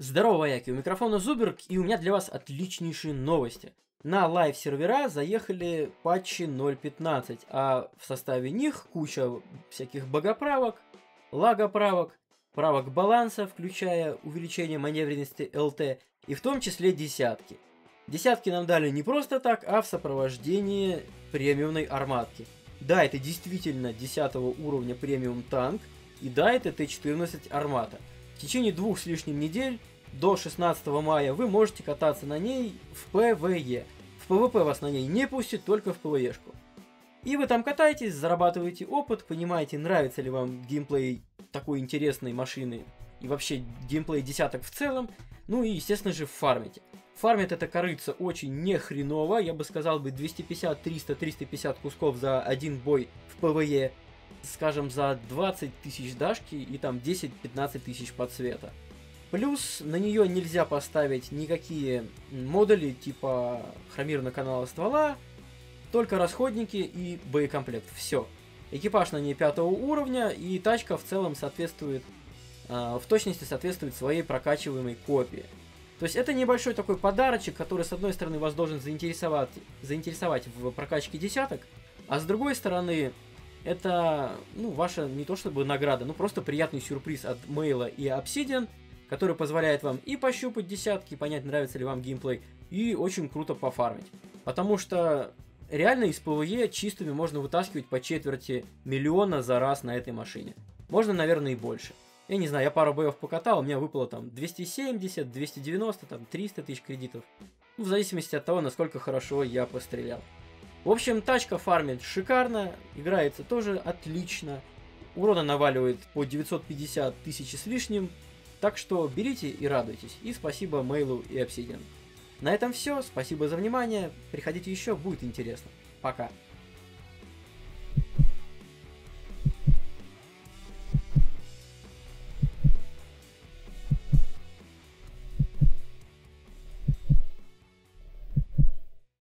Здорово, Яки, у микрофона Зуберг, и у меня для вас отличнейшие новости. На live-сервера заехали патчи 0.15, а в составе них куча всяких богоправок, лагоправок, правок баланса, включая увеличение маневренности ЛТ, и в том числе десятки. Десятки нам дали не просто так, а в сопровождении премиумной арматки. Да, это действительно 10 уровня премиум танк, и да, это Т-14 армата. В течение двух с лишним недель до 16 мая вы можете кататься на ней в PvE. В PvP вас на ней не пустит, только в PvE шку. И вы там катаетесь, зарабатываете опыт, понимаете, нравится ли вам геймплей такой интересной машины и вообще геймплей десяток в целом, ну и, естественно же, фармите. Фармит это корыца очень не хреново, я бы сказал бы 250, 300, 350 кусков за один бой в PvE скажем, за 20 тысяч дашки и там 10-15 тысяч подсвета. Плюс на нее нельзя поставить никакие модули типа хромированного канала ствола, только расходники и боекомплект. Все. Экипаж на ней пятого уровня, и тачка в целом соответствует, э, в точности соответствует своей прокачиваемой копии. То есть это небольшой такой подарочек, который с одной стороны вас должен заинтересовать, заинтересовать в прокачке десяток, а с другой стороны это, ну, ваша не то чтобы награда, ну, просто приятный сюрприз от Мейла и Obsidian, который позволяет вам и пощупать десятки, понять, нравится ли вам геймплей, и очень круто пофармить. Потому что реально из PvE чистыми можно вытаскивать по четверти миллиона за раз на этой машине. Можно, наверное, и больше. Я не знаю, я пару боев покатал, у меня выпало там 270, 290, там 300 тысяч кредитов. Ну, в зависимости от того, насколько хорошо я пострелял. В общем, тачка фармит шикарно, играется тоже отлично. Урона наваливает по 950 тысяч с лишним. Так что берите и радуйтесь. И спасибо Мейлу и Obsidian. На этом все. Спасибо за внимание. Приходите еще, будет интересно. Пока.